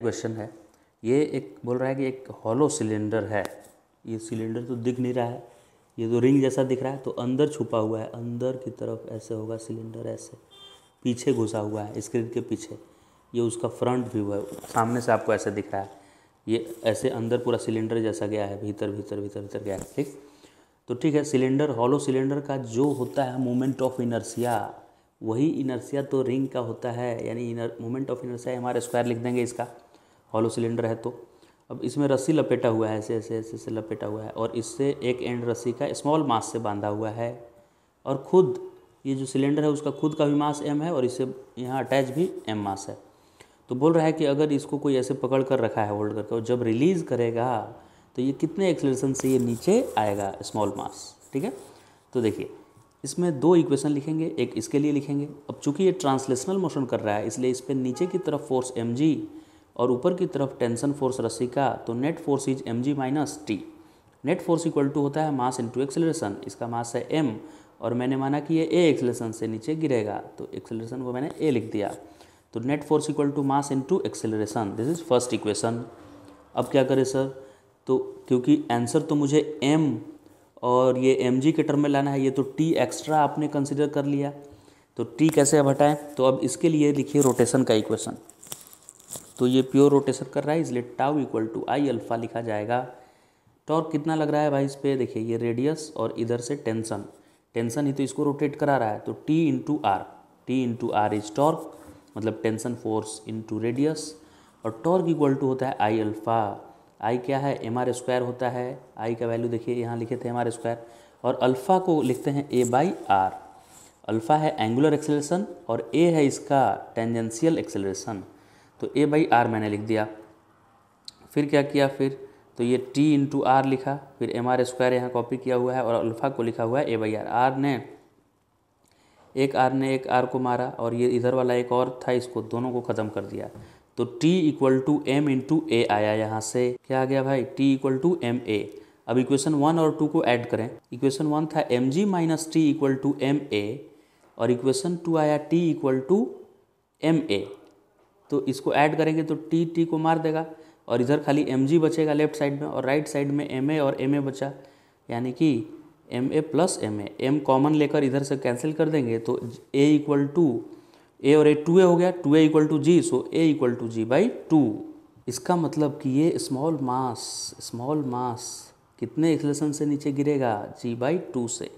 Question है। ये एक बोल रहा है कि एक हॉलो सिलेंडर है। ये सिलेंडर तो दिख नहीं रहा है। ये तो रिंग जैसा दिख रहा है तो अंदर छुपा हुआ है। अंदर की तरफ़ ऐसे होगा सिलेंडर ऐसे। पीछे घुसा हुआ है स्क्रीन के पीछे। ये उसका फ्रंट व्यू है। सामने से आपको ऐसे दिख रहा है। ये ऐसे अंदर पूरा सिलेंडर जैसा गया है, भीतर भीतर भीतर भीतर गया है, ठीक? तो ठीक है सिलेंडर हॉलो सिलेंडर का जो होता है मोमेंट ऑफ़ इनर्सिया वही इनर्सिया तो रिंग का होता है। यानी इनर मोमेंट ऑफ़ इनर्सिया हमारे स्क्वायर लिख देंगे इसका। हॉलो सिलेंडर है तो। अब इसमें रस्सी लपेटा हुआ है, ऐसे ऐसे ऐसे ऐसे लपेटा हुआ है और इससे एक एंड रस्सी का स्मॉल मास से बांधा हुआ है और खुद, ये जो सिलेंडर है उसका खुद का भी मास एम है और इससे यहाँ अटैच भी एम मास है। तो बोल रहा है कि अगर इसको कोई ऐसे पकड़ कर रखा है होल्ड करके और जब रिलीज़ करेगा तो ये कितने एक्सलेशन से ये नीचे आएगा स्मॉल मास ठीक है? तो देखिए, इसमें दो इक्वेशन लिखेंगे, एक इसके लिए लिखेंगे। अब चूँकि ये ट्रांसलेशनल मोशन कर रहा है, इसलिए इस पर नीचे की तरफ़ फोर्स एम और ऊपर की तरफ़ टेंशन फोर्स रस्सी का तो net force is M G minus T net force equal to होता है मास इंटू एक्सेलरेशन इसका मास है एम और मैंने माना कि ये ए एक्सेलरेशन से नीचे गिरेगा तो एक्सेलरेशन को मैंने ए लिख दिया। तो net force equal to mass into acceleration this is first equation अब क्या करें सर तो क्योंकि आंसर तो मुझे एम और ये एम जी के टर्म में लाना है, ये तो टी एक्स्ट्रा आपने कंसिडर कर लिया। तो टी कैसे अब हटाएँ? तो अब इसके लिए लिखिए रोटेशन का इक्वेशन तो ये प्योर रोटेशन कर रहा है, इसलिए tau equal to I alpha लिखा जाएगा। टॉर्क कितना लग रहा है भाई इस पर देखिए, ये रेडियस और इधर से टेंशन टेंशन ही तो इसको रोटेट करा रहा है तो T into R T into R is torque मतलब टेंशन फोर्स इंटू रेडियस और टॉर्क इक्वल टू होता है आई अल्फ़ा आई क्या है? एम आर स्क्वायर होता है। आई का वैल्यू देखिए, यहाँ लिखे थे एम आर स्क्वायर और अल्फ़ा को लिखते हैं ए बाई आर अल्फ़ा है एंगुलर एक्सेलरेशन और ए है इसका टेंजेंशियल एक्सेलरेशन तो ए बाई आर मैंने लिख दिया। फिर क्या किया? फिर तो ये टी इंटू आर लिखा। फिर एम आर स्क्वायर यहाँ कॉपी किया हुआ है और अल्फ़ा को लिखा हुआ है ए बाई आर। आर ने एक आर ने एक आर को मारा और ये इधर वाला एक और था, इसको दोनों को ख़त्म कर दिया। तो t equal to M into A आया यहाँ से। क्या आ गया भाई? t equal to M A. अब इक्वेशन वन और टू को ऐड करें। इक्वेशन वन था M G minus T equal to M A और इक्वेशन टू आया t equal to M A. तो इसको ऐड करेंगे तो टी टी को मार देगा और इधर खाली एम जी बचेगा लेफ़्ट साइड में और राइट साइड में एम ए और एम ए बचा। यानी कि M A plus M A M common लेकर इधर से कैंसिल कर देंगे तो ए इक्वल टू ए और ए टू ए हो गया। Two A equal to G so A equal to G by two इसका मतलब कि ये स्मॉल मास स्मॉल मास कितने एक्सलेशन से नीचे गिरेगा? जी बाई टू से।